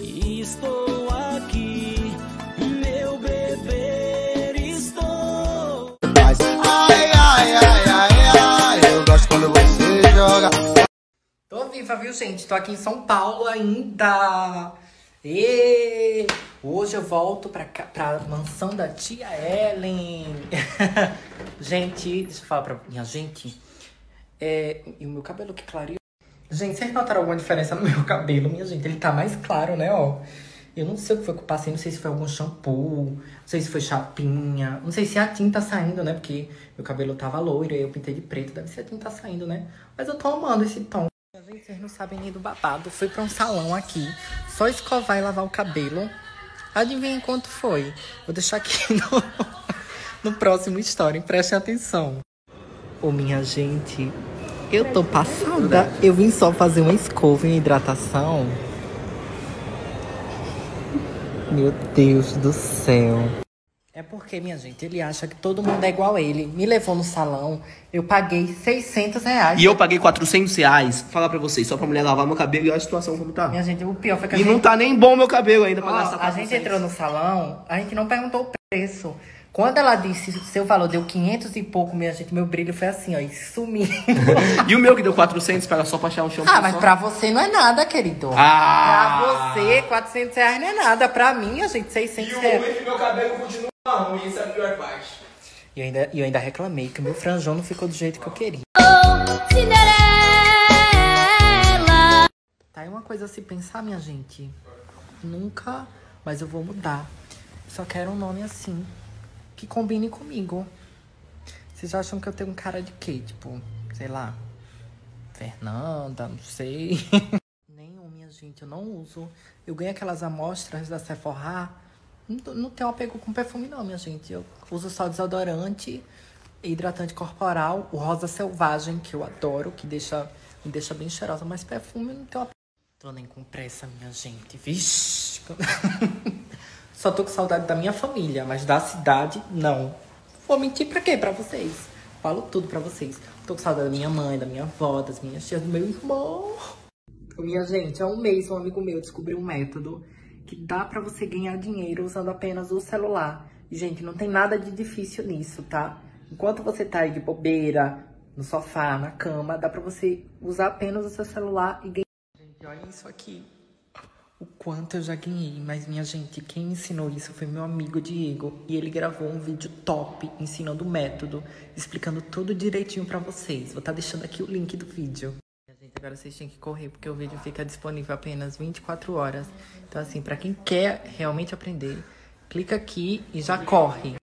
Estou aqui, meu bebê, estou. Ai, ai, ai, ai, ai, eu gosto quando você joga. Tô viva, viu, gente? Tô aqui em São Paulo ainda. E hoje eu volto pra, cá, pra mansão da tia Ellen. gente, deixa eu falar pra minha gente. É, e o meu cabelo que clareou. Gente, vocês notaram alguma diferença no meu cabelo, minha gente? Ele tá mais claro, né, ó. Eu não sei o que foi que eu passei, não sei se foi algum shampoo, não sei se foi chapinha, não sei se a tinta saindo, né? Porque meu cabelo tava loiro e eu pintei de preto, deve ser a tinta saindo, né? Mas eu tô amando esse tom. Gente, vocês não sabem nem do babado. Fui pra um salão aqui, só escovar e lavar o cabelo. Adivinha quanto foi? Vou deixar aqui no, no próximo story, prestem atenção. Ô, minha gente, eu tô passada. Eu vim só fazer uma escova e hidratação. Meu Deus do céu. É porque, minha gente, ele acha que todo mundo é igual a ele. Me levou no salão, eu paguei 600 reais. E eu paguei 400 reais, falar pra vocês, só pra mulher lavar meu cabelo e olha a situação como tá. Minha gente, o pior foi que a E gente... não tá nem bom meu cabelo ainda pra Ó, gastar a gente 400. entrou no salão, a gente não perguntou o preço. Quando ela disse seu valor deu 500 e pouco, minha gente, meu brilho foi assim, ó, e sumindo. E o meu que deu 400 para só pra achar um shampoo ah, mas só? pra você não é nada, querido. Ah! Pra você, 400 reais não é nada. Pra mim, a gente, 600 reais. que meu cabelo continua ruim, isso é a pior parte. E eu ainda, e eu ainda reclamei que o meu franjão não ficou do jeito que eu queria. Tá aí uma coisa a se pensar, minha gente. Nunca, mas eu vou mudar. Só quero um nome assim, que combine comigo. Vocês acham que eu tenho um cara de quê? Tipo, sei lá, Fernanda, não sei. Nenhum, minha gente, eu não uso. Eu ganho aquelas amostras da Sephora. Não, não tenho apego com perfume, não, minha gente. Eu uso só desodorante, hidratante corporal, o rosa selvagem, que eu adoro, que deixa, me deixa bem cheirosa, mas perfume não tenho apego. Tô nem com pressa, minha gente. Vixe. Só tô com saudade da minha família, mas da cidade, não. Vou mentir pra quê? Pra vocês. Falo tudo pra vocês. Tô com saudade da minha mãe, da minha avó, das minhas tias, do meu irmão. Minha gente, há um mês um amigo meu descobriu um método que dá pra você ganhar dinheiro usando apenas o celular. Gente, não tem nada de difícil nisso, tá? Enquanto você tá aí de bobeira, no sofá, na cama, dá pra você usar apenas o seu celular e ganhar. Gente, olha isso aqui. O quanto eu já ganhei, mas minha gente, quem ensinou isso foi meu amigo Diego. E ele gravou um vídeo top ensinando o método, explicando tudo direitinho pra vocês. Vou estar deixando aqui o link do vídeo. Gente, agora vocês têm que correr, porque o vídeo fica disponível apenas 24 horas. Então, assim, pra quem quer realmente aprender, clica aqui e já corre.